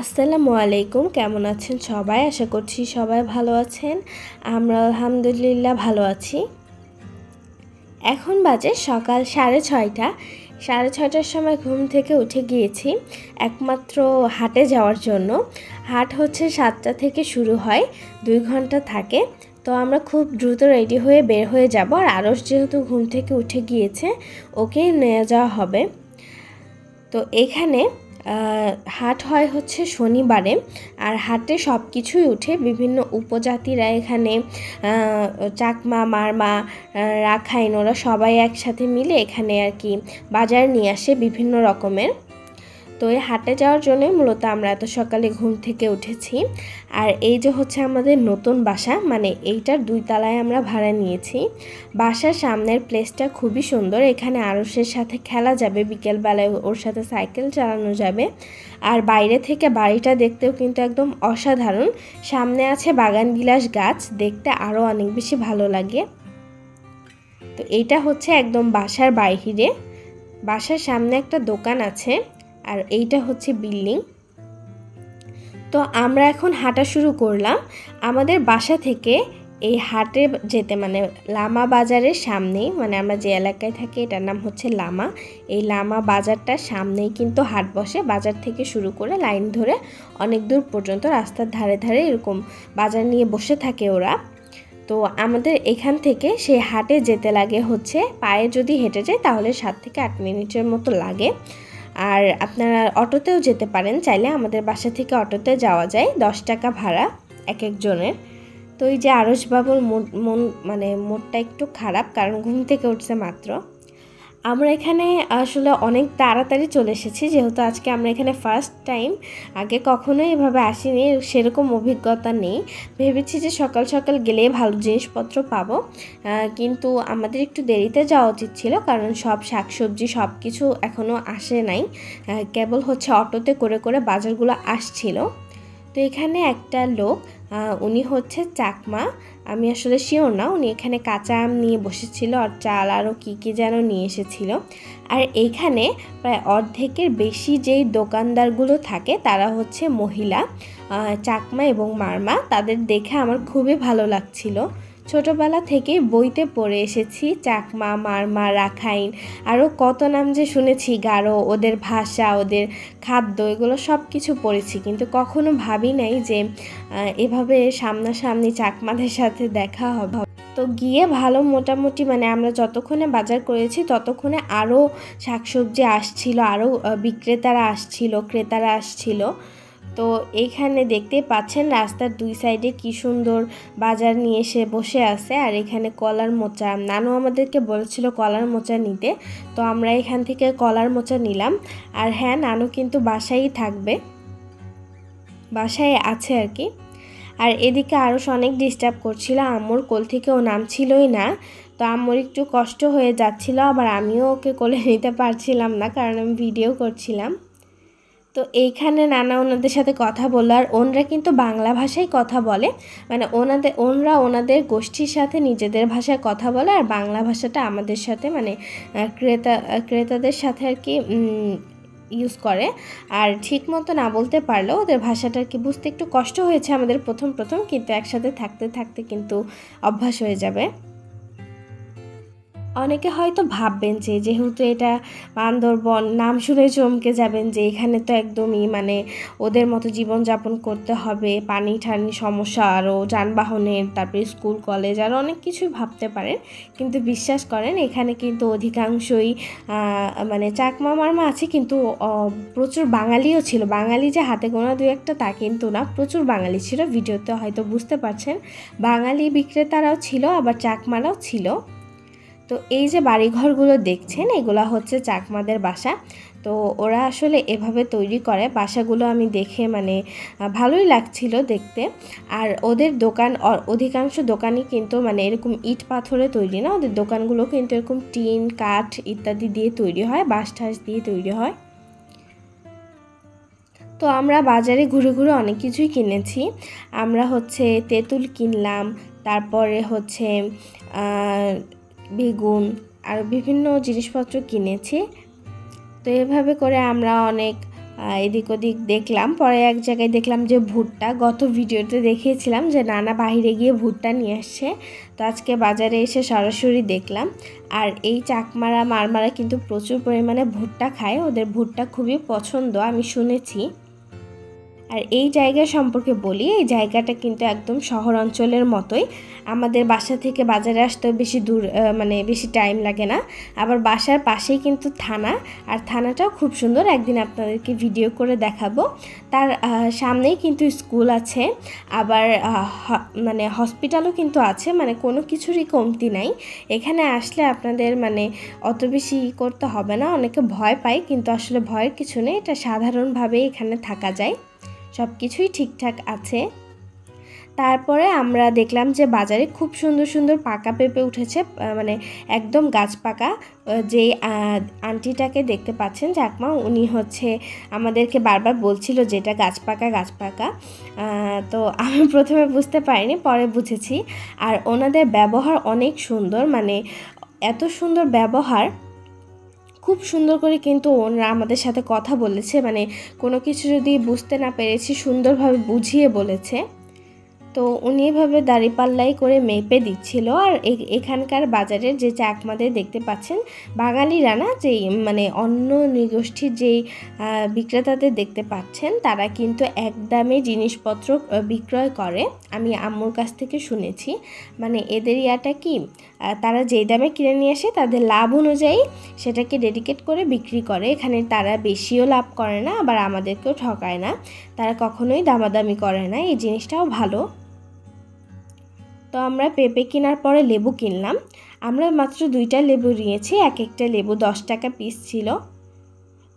আসসালামু আলাইকুম, কেমন আছেন সবাই? আশা করছি সবাই ভালো আছেন। আমরা আলহামদুলিল্লাহ ভালো আছি। এখন বাজে সকাল সাড়ে ছয়টা। সাড়ে ছয়টার সময় ঘুম থেকে উঠে গিয়েছি, একমাত্র হাটে যাওয়ার জন্য। হাট হচ্ছে সাতটা থেকে শুরু হয়, দুই ঘণ্টা থাকে। তো আমরা খুব দ্রুত রেডি হয়ে বের হয়ে যাব। আর আরস যেহেতু ঘুম থেকে উঠে গিয়েছে, ওকেই নিয়ে যাওয়া হবে। তো এখানে হাট হয় হচ্ছে শনিবারে আর হাটে সব কিছুই উঠে বিভিন্ন উপজাতিরা এখানে চাকমা, মারমা রাখাইন ওরা সবাই একসাথে মিলে এখানে আর কি বাজার নিয়ে আসে বিভিন্ন রকমের। তো এই হাটে যাওয়ার জন্যই মূলত আমরা এত সকালে ঘুম থেকে উঠেছি। আর এই যে হচ্ছে আমাদের নতুন বাসা মানে এইটার দুই তালায় আমরা ভাড়া নিয়েছি। বাসার সামনের প্লেসটা খুবই সুন্দর, এখানে আরসের সাথে খেলা যাবে, বিকেলবেলায় ওর সাথে সাইকেল চালানো যাবে। আর বাইরে থেকে বাড়িটা দেখতেও কিন্তু একদম অসাধারণ। সামনে আছে বাগান বিলাস গাছ, দেখতে আরও অনেক বেশি ভালো লাগে। তো এইটা হচ্ছে একদম বাসার বাইরে। বাসার সামনে একটা দোকান আছে আর এইটা হচ্ছে বিল্ডিং। তো আমরা এখন হাঁটা শুরু করলাম। আমাদের বাসা থেকে এই হাটে যেতে মানে লামা বাজারের সামনেই মানে আমরা যে এলাকায় থাকি, এটার নাম হচ্ছে লামা। এই লামা বাজারটার সামনেই কিন্তু হাট বসে। বাজার থেকে শুরু করে লাইন ধরে অনেক দূর পর্যন্ত রাস্তার ধারে ধারে এরকম বাজার নিয়ে বসে থাকে ওরা। তো আমাদের এখান থেকে সেই হাটে যেতে লাগে হচ্ছে, পায়ে যদি হেঁটে যায় তাহলে সাত থেকে আট মিনিটের মতো লাগে। আর আপনারা অটোতেও যেতে পারেন, চাইলে আমাদের বাসা থেকে অটোতে যাওয়া যায়, দশ টাকা ভাড়া এক একজনের। তো এই যে আরসবাবুর মন মানে মোডটা একটু খারাপ, কারণ ঘুম থেকে উঠছে মাত্র। আমরা এখানে আসলে অনেক তাড়াতাড়ি চলে এসেছি, যেহেতু আজকে আমরা এখানে ফার্স্ট টাইম আগে কখনোই এভাবে আসিনি, সেরকম অভিজ্ঞতা নেই। ভেবেছি যে সকাল সকাল গেলে ভালো জিনিসপত্র পাবো কিন্তু আমাদের একটু দেরিতে যাওয়া উচিত ছিল, কারণ সব শাকসবজি সব কিছু এখনও আসে নাই কেবল হচ্ছে অটোতে করে করে বাজারগুলো আসছিল। তো এখানে একটা লোক উনি হচ্ছে চাকমা আমি আসলে শিওর না, উনি এখানে কাঁচা আম নিয়ে বসেছিল আর চাল আরও কী কী যেন নিয়ে এসেছিল। আর এইখানে প্রায় অর্ধেকের বেশি যেই দোকানদারগুলো থাকে, তারা হচ্ছে মহিলা চাকমা এবং মারমা। তাদের দেখে আমার খুবই ভালো লাগছিল। ছোটোবেলা থেকে বইতে পড়ে এসেছি, চাকমা, মারমা, রাখাইন। আরও কত নাম যে শুনেছি, গারো, ওদের ভাষা, ওদের খাদ্য, এগুলো সব কিছু পড়েছি। কিন্তু কখনো ভাবি নাই যে এভাবে সামনাসামনি চাকমাদের সাথে দেখা হবে। তো গিয়ে ভালো মোটামুটি মানে আমরা যতক্ষণে বাজার করেছি, ততক্ষণে আরও শাকসবজি আসছিল আরও বিক্রেতারা আসছিল, ক্রেতারা আসছিল। তো এখানে দেখতে পাচ্ছেন রাস্তার দুই সাইডে কি সুন্দর বাজার নিয়ে এসে বসে আছে। আর এখানে কলার মোচা, নানু আমাদেরকে বলেছিল কলার মোচা নিতে। তো আমরা এখান থেকে কলার মোচা নিলাম। আর হ্যাঁ নানু কিন্তু বাসায় থাকবে। বাসায় আছে আর কি। আর এদিকে আরও অনেক ডিস্টার্ব করছিল। আম্মুর কোল থেকে ও নামছিলই না। তো আম্মুর একটু কষ্ট হয়ে যাচ্ছিল, আবার আমিও ওকে কোলে নিতে পারছিলাম না, কারণ আমি ভিডিও করছিলাম। তো এইখানে নানা ওনাদের সাথে কথা বলল। আর ওনরা কিন্তু বাংলা ভাষায় কথা বলে। মানে ওনাদের ওনরা ওনাদের গোষ্ঠীর সাথে নিজেদের ভাষায় কথা বলে। আর বাংলা ভাষাটা আমাদের সাথে মানে ক্রেতা ক্রেতাদের সাথে আর কি ইউজ করে। আর ঠিক মতো না বলতে পারলেও ওদের ভাষাটা কি বুঝতে একটু কষ্ট হয়েছে আমাদের প্রথম প্রথম। কিন্তু একসাথে থাকতে থাকতে কিন্তু অভ্যাস হয়ে যাবে। অনেকে হয়তো ভাববেন যে যেহেতু এটা বান্দরবন, নাম শুনে চমকে যাবেন যে এখানে তো একদমই মানে ওদের মতো জীবনযাপন করতে হবে পানি ঠানি সমস্যা আরও, যানবাহনের, তারপরে স্কুল, কলেজ আরও অনেক কিছুই ভাবতে পারেন। কিন্তু বিশ্বাস করেন, এখানে কিন্তু অধিকাংশই মানে চাকমা মারমা আছে কিন্তু প্রচুর বাঙালিও ছিল। বাঙালি যে হাতে গোনা দু একটা তা কিন্তু না, প্রচুর বাঙালি ছিল। ভিডিওতে হয়তো বুঝতে পারছেন। বাঙালি বিক্রেতারাও ছিল, আবার চাকমারাও ছিল। তো এই যে বাড়িঘরগুলো দেখছেন, এগুলো হচ্ছে চাকমাদের বাসা। তো ওরা আসলে এভাবে তৈরি করে। বাসাগুলো আমি দেখে মানে ভালোই লাগছিল দেখতে। আর ওদের দোকান অধিকাংশ দোকানই কিন্তু মানে এরকম ইট পাথরে তৈরি না? ওদের দোকানগুলো কিন্তু এরকম টিন, কাঠ ইত্যাদি দিয়ে তৈরি হয়, বাঁশ ঠাস দিয়ে তৈরি হয়। তো আমরা বাজারে ঘুরে ঘুরে অনেক কিছুই কিনেছি। আমরা হচ্ছে তেঁতুল কিনলাম, তারপরে হচ্ছে বেগুন আর বিভিন্ন জিনিসপত্র কিনেছি। তো এভাবে করে আমরা অনেক এদিক ওদিক দেখলাম। পরে এক জায়গায় দেখলাম যে ভুট্টা, গত ভিডিওতে দেখিয়েছিলাম যে নানা বাহিরে গিয়ে ভুট্টা নিয়ে আসছে। তো আজকে বাজারে এসে সরাসরি দেখলাম। আর এই চাকমারা, মারমারা কিন্তু প্রচুর পরিমাণে ভুট্টা খায়। ওদের ভুট্টা খুবই পছন্দ, আমি শুনেছি। আর এই জায়গা সম্পর্কে বলি, এই জায়গাটা কিন্তু একদম শহর অঞ্চলের মতোই। আমাদের বাসা থেকে বাজারে আসতে বেশি দূর মানে বেশি টাইম লাগে না। আবার বাসার পাশেই কিন্তু থানা, আর থানাটাও খুব সুন্দর। একদিন আপনাদেরকে ভিডিও করে দেখাবো। তার সামনেই কিন্তু স্কুল আছে। আবার মানে হসপিটালও কিন্তু আছে। মানে কোনো কিছুরই কমতি নাই। এখানে আসলে আপনাদের মানে অত বেশি করতে হবে না। অনেকে ভয় পায়, কিন্তু আসলে ভয়ের কিছু নেই। এটা সাধারণভাবে এখানে থাকা যায়। সব কিছুই ঠিকঠাক আছে। তারপরে আমরা দেখলাম যে বাজারে খুব সুন্দর সুন্দর পাকা পেঁপে উঠেছে মানে একদম গাছ পাকা। যেই আন্টিটাকে দেখতে পাচ্ছেন চাকমা উনি হচ্ছে আমাদেরকে বারবার বলছিল যে এটা গাছ পাকা গাছ পাকা। তো আমি প্রথমে বুঝতে পারিনি, পরে বুঝেছি। আর ওনাদের ব্যবহার অনেক সুন্দর মানে এত সুন্দর ব্যবহার খুব সুন্দর করে কিন্তু ওনারা আমাদের সাথে কথা বলেছে মানে কোনো কিছু যদি বুঝতে না পেরেছি, সুন্দরভাবে বুঝিয়ে বলেছে। তো উনি এভাবে দাঁড়িপাল্লাই করে মেপে দিচ্ছিল। আর এখানকার বাজারের যে চাকমাদের দেখতে পাচ্ছেন বাঙালিরা না যেই মানে অন্য নৃগোষ্ঠীর যেই বিক্রেতাদের দেখতে পাচ্ছেন, তারা কিন্তু একদমে জিনিসপত্র বিক্রয় করে। আমি আম্মুর কাছ থেকে শুনেছি মানে এদের ইয়াটা কি তারা যেই দামে কিনে নিয়ে আসে, তাদের লাভ অনুযায়ী সেটাকে ডেডিকেট করে বিক্রি করে। এখানে তারা বেশিও লাভ করে না, আবার আমাদেরকেও ঠকায় না। তারা কখনোই দামাদামি করে না। এই জিনিসটাও ভালো। তো আমরা পেঁপে কেনার পরে লেবু কিনলাম। আমরা মাত্র দুইটা লেবু নিয়েছি, এক একটা লেবু দশ টাকা পিস ছিল।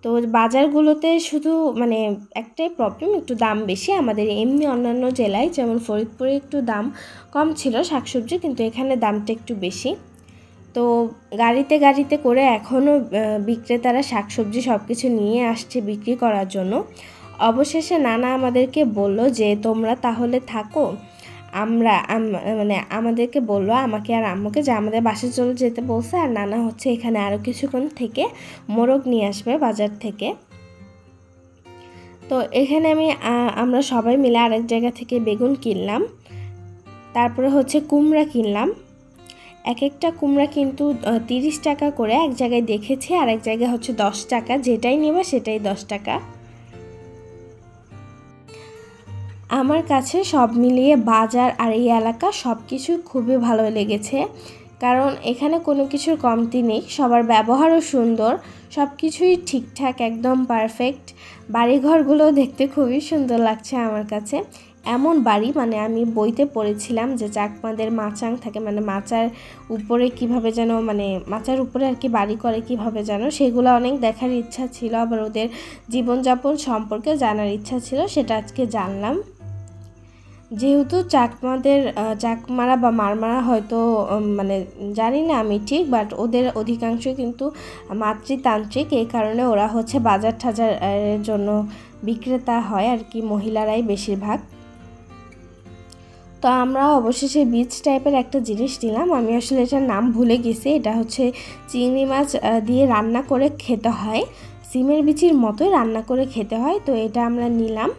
তো বাজারগুলোতে শুধু মানে একটাই প্রবলেম একটু দাম বেশি। আমাদের এমনি অন্যান্য জেলায় যেমন ফরিদপুরে একটু দাম কম ছিল শাকসবজি, কিন্তু এখানে দামটা একটু বেশি। তো গাড়িতে গাড়িতে করে এখনও বিক্রেতারা শাকসবজি সব কিছু নিয়ে আসছে বিক্রি করার জন্য। অবশেষে নানা আমাদেরকে বলল যে, তোমরা তাহলে থাকো আমরা মানে আমাদেরকে বলল, আমাকে আর আম্মুকে যে আমাদের বাসে চলে যেতে বলছে, আর নানা হচ্ছে এখানে আরও কিছুক্ষণ থেকে মোরগ নিয়ে আসবে বাজার থেকে। তো এখানে আমি আমরা সবাই মিলে আরেক জায়গা থেকে বেগুন কিনলাম, তারপরে হচ্ছে কুমড়া কিনলাম। এক একটা কুমড়া কিন্তু তিরিশ টাকা করে এক জায়গায় দেখেছি আর এক জায়গায় হচ্ছে দশ টাকা, যেটাই নেবে সেটাই দশ টাকা। আমার কাছে সব মিলিয়ে বাজার আর এই এলাকা সব কিছু খুবই ভালো লেগেছে। কারণ এখানে কোনো কিছুর কমতি নেই, সবার ব্যবহারও সুন্দর সব কিছুই ঠিকঠাক, একদম পারফেক্ট বাড়িঘরগুলো দেখতে খুবই সুন্দর লাগছে আমার কাছে। এমন বাড়ি মানে আমি বইতে পড়েছিলাম যে চাকমাদের মাচাং থাকে মানে মাচার উপরে কীভাবে যেন মানে মাচার উপরে আর কি বাড়ি করে কীভাবে যেন, সেগুলো অনেক দেখার ইচ্ছা ছিল, আবার ওদের জীবনযাপন সম্পর্কে জানার ইচ্ছা ছিল, সেটা আজকে জানলাম। যেহেতু চাকমাদের চাকমারা বা মারমারা হয়তো মানে জানি না আমি ঠিক বাট ওদের অধিকাংশ কিন্তু মাতৃতান্ত্রিক। এই কারণে ওরা হচ্ছে বাজার ঠাজারের জন্য বিক্রেতা হয় আর কি, মহিলারাই বেশিরভাগ। তো আমরা অবশেষে বীজ টাইপের একটা জিনিস নিলাম। আমি আসলে এটার নাম ভুলে গেছি। এটা হচ্ছে চিংড়ি মাছ দিয়ে রান্না করে খেতে হয়। সিমের বিচির মতোই রান্না করে খেতে হয়। তো এটা আমরা নিলাম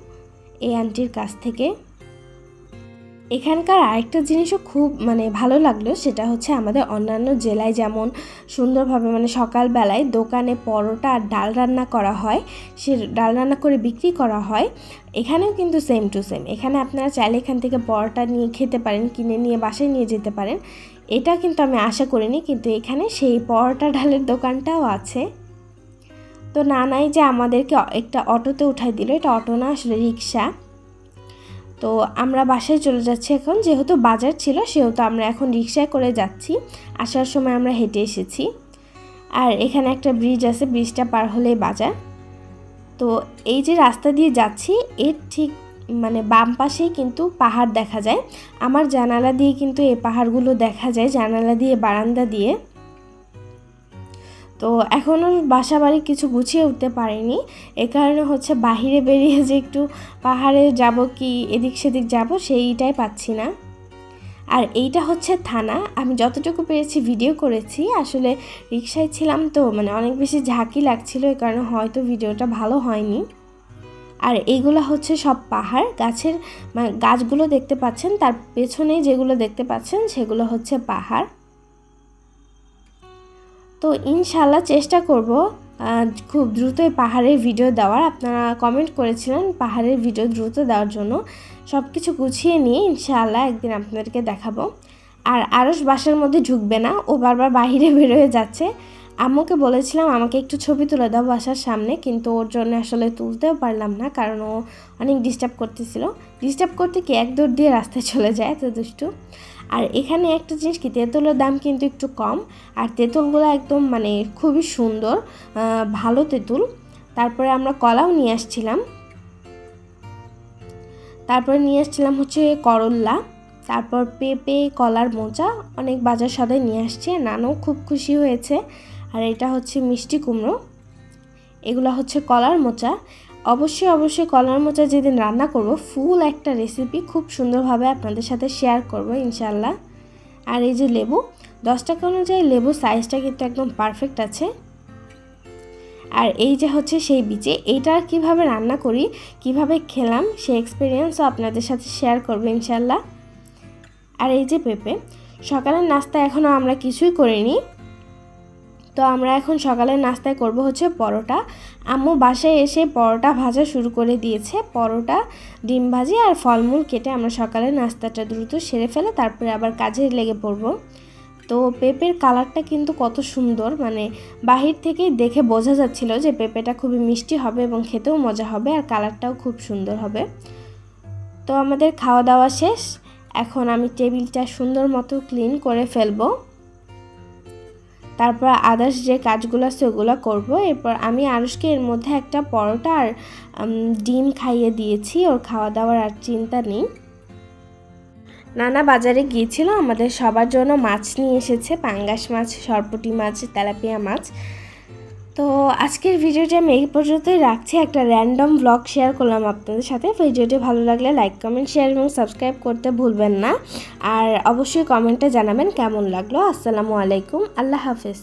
এই আন্টির কাছ থেকে। এখানকার আরেকটা জিনিসও খুব মানে ভালো লাগল, সেটা হচ্ছে আমাদের অন্যান্য জেলায় যেমন সুন্দরভাবে মানে সকালবেলায় দোকানে পরোটা আর ডাল রান্না করা হয়, সে ডাল রান্না করে বিক্রি করা হয়, এখানেও কিন্তু সেম টু সেম এখানে আপনারা চাইলে এখান থেকে পরোটা নিয়ে খেতে পারেন, কিনে নিয়ে বাসায় নিয়ে যেতে পারেন, এটা কিন্তু আমি আশা করিনি, কিন্তু এখানে সেই পরোটা ডালের দোকানটাও আছে। তো নানাই যে আমাদেরকে একটা অটোতে উঠাই দিল, এটা অটো না, আসলে রিক্সা। তো আমরা বাসায় চলে যাচ্ছি এখন। যেহেতু বাজার ছিল, সেহেতু আমরা এখন রিক্সায় করে যাচ্ছি। আসার সময় আমরা হেঁটে এসেছি। আর এখানে একটা ব্রিজ আছে ব্রিজটা পার হলেই বাজার। তো এই যে রাস্তা দিয়ে যাচ্ছি, এর ঠিক মানে বাম পাশেই কিন্তু পাহাড় দেখা যায়। আমার জানালা দিয়ে কিন্তু এই পাহাড়গুলো দেখা যায়, জানালা দিয়ে, বারান্দা দিয়ে। তো এখনও বাসা বাড়ি কিছু গুছিয়ে উঠতে পারিনি। এ কারণে হচ্ছে বাহিরে বেরিয়ে যে একটু পাহাড়ে যাব কি, এদিক সেদিক যাব সেইটাই পাচ্ছি না। আর এইটা হচ্ছে থানা। আমি যতটুকু পেরেছি ভিডিও করেছি। আসলে রিক্সায় ছিলাম তো মানে অনেক বেশি ঝাঁকি লাগছিল, এ কারণে হয়তো ভিডিওটা ভালো হয়নি। আর এইগুলো হচ্ছে সব পাহাড়। গাছের মানে গাছগুলো দেখতে পাচ্ছেন, তার পেছনে যেগুলো দেখতে পাচ্ছেন সেগুলো হচ্ছে পাহাড়। তো ইনশাল্লাহ চেষ্টা করব খুব দ্রুতই পাহাড়ের ভিডিও দেওয়ার। আপনারা কমেন্ট করেছিলেন পাহাড়ের ভিডিও দ্রুত দেওয়ার জন্য। সব কিছু গুছিয়ে নিয়ে ইনশাআল্লাহ একদিন আপনাদেরকে দেখাবো। আর আরস বাসার মধ্যে ঢুকবে না, ও বারবার বাহিরে বেরোয় যাচ্ছে। আম্মুকে বলেছিলাম আমাকে একটু ছবি তুলে দাও বাসার সামনে, কিন্তু ওর জন্য আসলে তুলতেও পারলাম না, কারণ ও অনেক ডিস্টার্ব করতেছিল। ডিস্টার্ব করতে কি এক দৌড় দিয়ে রাস্তায় চলে যায়, এত দুষ্টু। আর এখানে একটা জিনিস কি, তেঁতুলের দাম কিন্তু একটু কম। আর তেঁতুলগুলো একদম মানে খুবই সুন্দর ভালো তেঁতুল। তারপরে আমরা কলাও নিয়ে আসছিলাম। তারপরে নিয়ে আসছিলাম হচ্ছে করল্লা। তারপর পেঁপে, কলার মোচা, অনেক বাজার সদাই নিয়ে আসছে। নানও খুব খুশি হয়েছে। আর এটা হচ্ছে মিষ্টি কুমড়ো। এগুলো হচ্ছে কলার মোচা। অবশ্যই অবশ্যই কলার মোচা যেদিন রান্না করব, ফুল একটা রেসিপি খুব সুন্দরভাবে আপনাদের সাথে শেয়ার করব ইনশাল্লাহ আর এই যে লেবু, দশ টাকা অনুযায়ী লেবু সাইজটা কিন্তু একদম পারফেক্ট আছে। আর এই যে হচ্ছে সেই বিচে এইটা কীভাবে রান্না করি, কীভাবে খেলাম সেই এক্সপিরিয়েন্সও আপনাদের সাথে শেয়ার করব ইনশাল্লাহ আর এই যে পেঁপে, সকালের নাস্তা এখনও আমরা কিছুই করিনি। তো আমরা এখন সকালের নাস্তায় করব হচ্ছে পরোটা। আম্মু বাসায় এসে পরোটা ভাজা শুরু করে দিয়েছে। পরোটা, ডিম ভাজি আর ফলমূল কেটে আমরা সকালের নাস্তাটা দ্রুত সেরে ফেলে তারপরে আবার কাজে লেগে পড়ব। তো পেঁপের কালারটা কিন্তু কত সুন্দর মানে বাহির থেকেই দেখে বোঝা যাচ্ছিল যে পেঁপেটা খুবই মিষ্টি হবে এবং খেতেও মজা হবে আর কালারটাও খুব সুন্দর হবে। তো আমাদের খাওয়া দাওয়া শেষ। এখন আমি টেবিলটা সুন্দর মতো ক্লিন করে ফেলব। তারপর আদার্স যে কাজগুলো আছে ওগুলো করব। এরপর আমি আরুষকে এর মধ্যে একটা পরোটা আর ডিম খাইয়ে দিয়েছি। ওর খাওয়া দাওয়ার আর চিন্তা নেই। নানা বাজারে গিয়েছিল। আমাদের সবার জন্য মাছ নিয়ে এসেছে। পাঙ্গাস মাছ, সরপটি মাছ, তেলাপিয়া মাছ। তো আজকের ভিডিওটি আমি এই পর্যন্তই রাখছি। একটা র্যান্ডম ব্লগ শেয়ার করলাম আপনাদের সাথে। ভিডিওটি ভালো লাগলে লাইক কমেন্ট শেয়ার এবং সাবস্ক্রাইব করতে ভুলবেন না। আর অবশ্যই কমেন্টে জানাবেন কেমন লাগল। আসসালামু আলাইকুম। আল্লাহ হাফেজ।